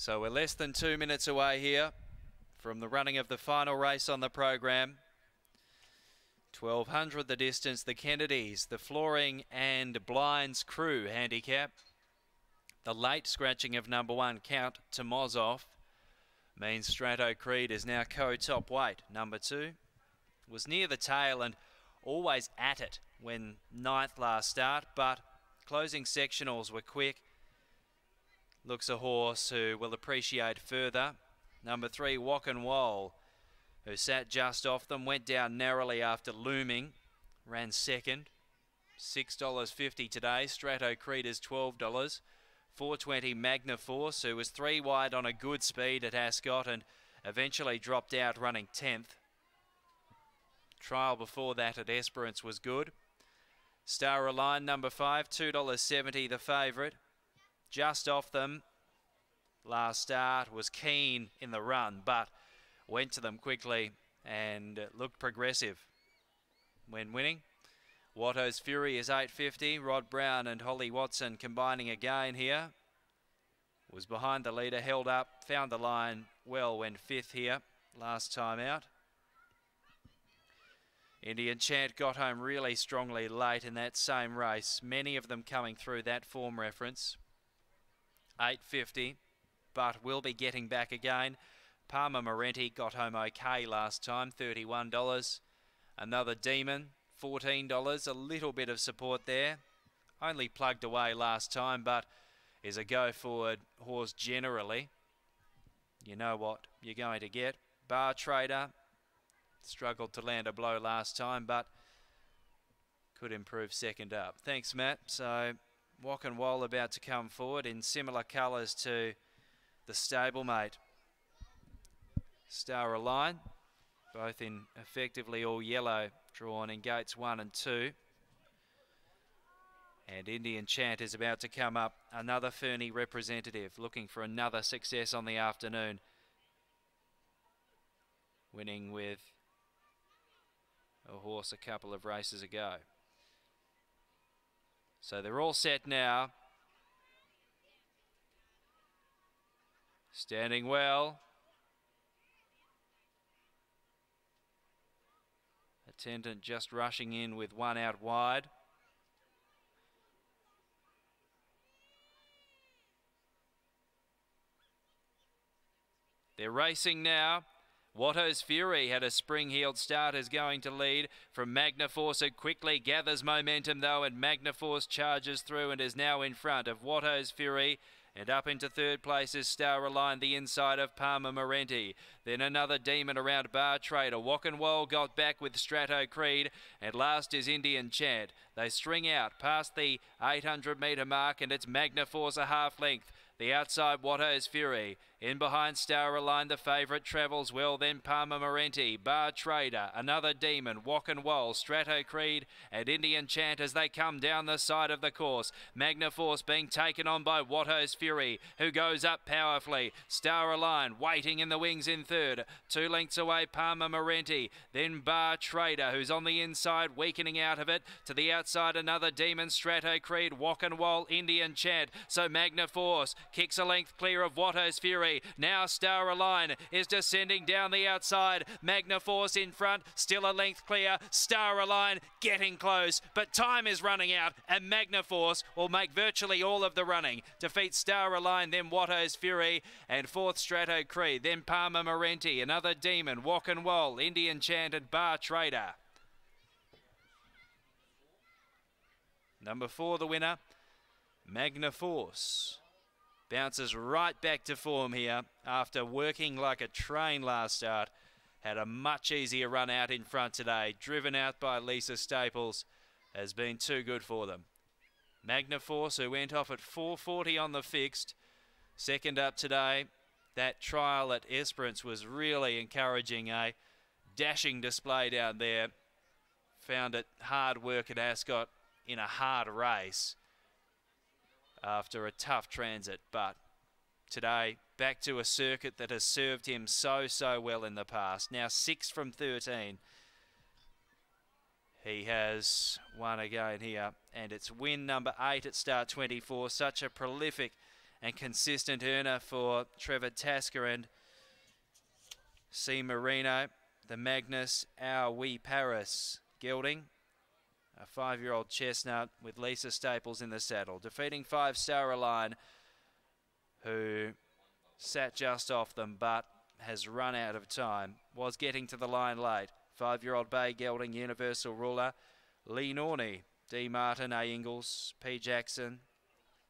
So we're less than two minutes away here from the running of the final race on the program. 1200 the distance, the Kennedys, the Flooring and Blinds crew handicap. The late scratching of number one, Count Tomozov, means Strato Creed is now co-top weight. Number two was near the tail and always at it when ninth last start, but closing sectionals were quick. Looks a horse who will appreciate further. Number three, Walk and Wall, who sat just off them, went down narrowly after looming, ran second. $6.50 today. Strato Creed is $12. 420 Magna Force, who was three wide on a good speed at Ascot and eventually dropped out running 10th. Trial before that at Esperance was good. Star Align number five, $2.70 the favourite. Just off them. Last start was keen in the run, but went to them quickly and looked progressive when winning. Watto's Fury is 850. Rod Brown and Holly Watson combining again here. Was behind the leader, held up, found the line well, went fifth here last time out. Indian Chant got home really strongly late in that same race. Many of them coming through that form reference. 850, but will be getting back again. Palmer Morenti got home okay last time, $31. Another Demon, $14. A little bit of support there. Only plugged away last time, but is a go forward horse generally. You know what you're going to get. Bar Trader struggled to land a blow last time, but could improve second up. Thanks, Matt. So Walk and Wall about to come forward in similar colours to the stablemate. Star Align, both in effectively all yellow drawn in gates one and two. And Indian Chant is about to come up. Another Fernie representative looking for another success on the afternoon. Winning with a horse a couple of races ago. So they're all set now. Standing well. Attendant just rushing in with one out wide. They're racing now. Watto's Fury had a spring-heeled start is going to lead from Magnaforce. It quickly gathers momentum though and Magnaforce charges through and is now in front of Watto's Fury. And up into third place is Star Align, the inside of Palmer Morenti. Then another demon around Bar Trader. Wall got back with Strato Creed. And last is Indian Chant. They string out past the 800 metre mark and it's Magna Force a half length. The outside Watto's Fury. In behind Star Align, the favourite travels well. Then Palmer Morenti, Bar Trader, another Demon, Walk and Wall, Strato Creed, and Indian Chant as they come down the side of the course. Magna Force being taken on by Watto's Fury, who goes up powerfully. Star Align waiting in the wings in third. Two lengths away, Palmer Morenti. Then Bar Trader, who's on the inside, weakening out of it. To the outside, another Demon, Strato Creed, Walk and Wall, Indian Chant. So Magna Force kicks a length clear of Watto's Fury. Now Star Align is descending down the outside. Magna Force in front, still a length clear. Star Align getting close, but time is running out, and Magna Force will make virtually all of the running. Defeat Star Align, then Watto's Fury, and fourth Strato Creed, then Palmer Morenti, another Demon, Walk and Wall, Indian Chanted Bar Trader. Number four, the winner, Magnaforce. Bounces right back to form here after working like a train last start. Had a much easier run out in front today. Driven out by Lisa Staples has been too good for them. Magnaforce, who went off at 440 on the fixed. Second up today. That trial at Esperance was really encouraging. A dashing display down there. Found it hard work at Ascot in a hard race after a tough transit. But today, back to a circuit that has served him so, so well in the past. Now six from 13. He has won again here, and it's win number eight at start 24. Such a prolific and consistent earner for Trevor Tasker and C. Marino. The Magnus Our Wee Paris gelding. A five-year-old chestnut with Lisa Staples in the saddle. Defeating five Star Align who sat just off them but has run out of time. Was getting to the line late. Five-year-old Bay Gelding Universal Ruler. Lee Norney, D. Martin, A. Ingles, P. Jackson,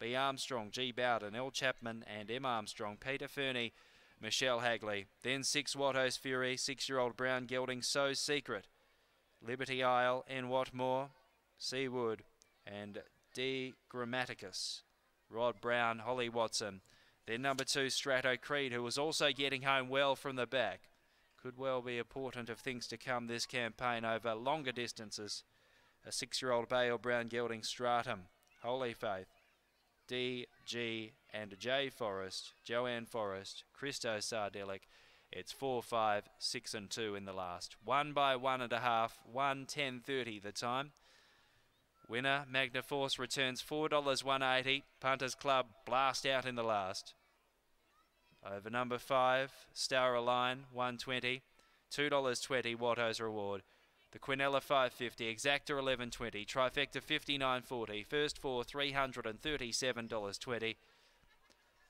B. Armstrong, G. Bowden, L. Chapman and M. Armstrong, Peter Fernie, Michelle Hagley. Then six Watto's Fury, six-year-old Brown Gelding, So Secret, Liberty Isle, N. Watmore, Seawood and D. Grammaticus, Rod Brown, Holly Watson. Then number two, Strato Creed, who was also getting home well from the back. Could well be a portent of things to come this campaign over longer distances a six-year-old Bale Brown gelding Stratum, Holy Faith, D, G, and J Forest, Joanne Forest, Christo Sardelic. It's four, five, six, and two in the last. One by one and a half, one ten thirty the time. Winner Magnaforce returns four dollars one eighty. Punters Club blast out in the last. Over number five, Star Align one twenty. Two dollars twenty. Watto's reward. The Quinella 550, Exacta 1120, Trifecta 5940, first four $337.20.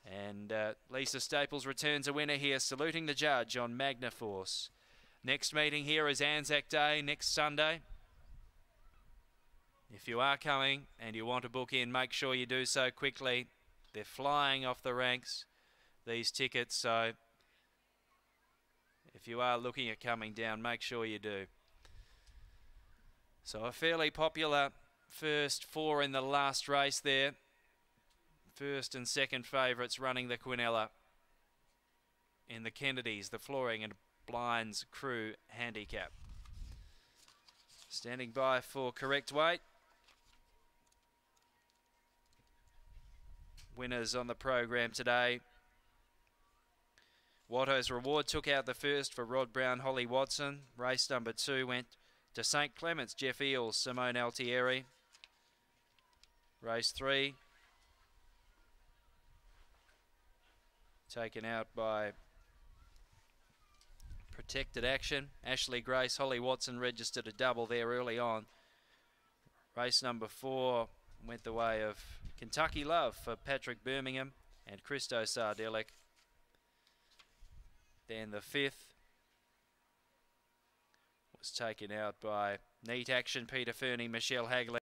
And uh, Lisa Staples returns a winner here, saluting the judge on Magna Force. Next meeting here is Anzac Day next Sunday. If you are coming and you want to book in, make sure you do so quickly. They're flying off the ranks, these tickets, so if you are looking at coming down, make sure you do. So a fairly popular first four in the last race there. First and second favourites running the Quinella in the Kennedys, the Flooring and Blinds Crew Handicap. Standing by for correct weight. Winners on the program today. Watto's Reward took out the first for Rod Brown, Holly Watson. Race number two went to St Clements, Jeff Eels, Simone Altieri. Race three. Taken out by Protected Action. Ashley Grace, Holly Watson registered a double there early on. Race number four went the way of Kentucky Love for Patrick Birmingham and Christo Sardelic. Then the fifth was taken out by Neat Action, Peter Fernie, Michelle Hagley.